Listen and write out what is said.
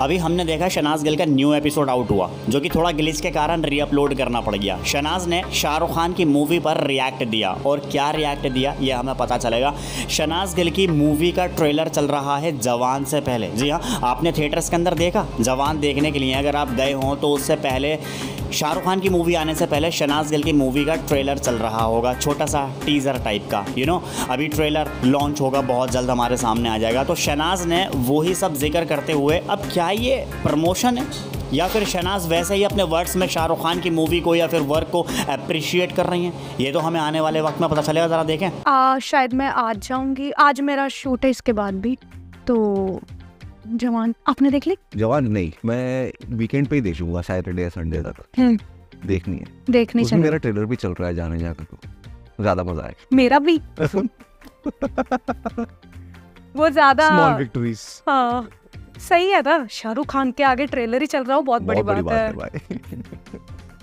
अभी हमने देखा शनाज गिल का न्यू एपिसोड आउट हुआ, जो कि थोड़ा गिलिज के कारण रीअपलोड करना पड़ गया। शनाज ने शाहरुख खान की मूवी पर रिएक्ट दिया, और क्या रिएक्ट दिया, ये हमें पता चलेगा। शनाज गिल की मूवी का ट्रेलर चल रहा है जवान से पहले। जी हाँ आपने थिएटर्स के अंदर देखा? जवान देखने के लिए अगर आप गए हों तो उससे पहले शाहरुख खान की मूवी आने से पहले शनाज गिल की मूवी का ट्रेलर चल रहा होगा। छोटा सा टीजर टाइप का यू you नो know, अभी ट्रेलर लॉन्च होगा बहुत जल्द हमारे सामने आ जाएगा। तो शनाज ने वही सब ज़िक्र करते हुए अब क्या ये प्रमोशन है? या फिर शनाज वैसे ही अपने वर्ड्स में शाहरुख खान की मूवी को या फिर वर्क को अप्रिशिएट कर रही हैं? ये तो हमें आने वाले वक्त में पता चलेगा ज़रा देखें। आ, शायद मैं आज जाऊँगी। आज मेरा शूट है इसके बाद भी तो जवान आपने देख ली? जवान नहीं मैं वीकेंड पे ही देखूँगा सैटरडे या संडे तक। हम्म, देखनी है। देखनी चाहिए। मेरा ट्रेलर भी चल रहा है जाने जाकर को। ज़्यादा मज़ा आए मेरा भी। वो ज़्यादा स्मॉल विक्ट्रीज हाँ। सही है ना शाहरुख खान के आगे ट्रेलर ही चल रहा हो बहुत बड़ी बहुत बड़ी बात है। बात है